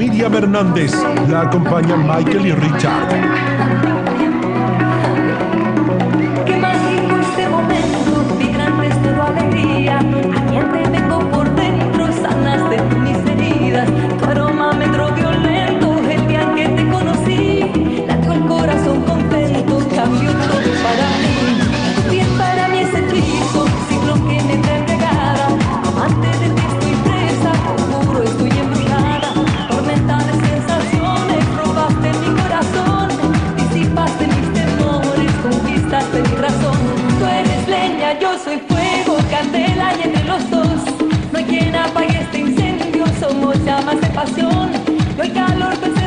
Miriam Hernández. La acompañan Michael y Richard. soy fuego, candela y entre los dos no hay quien apague este incendio. Somos llamas de pasión, no hay calor. Pues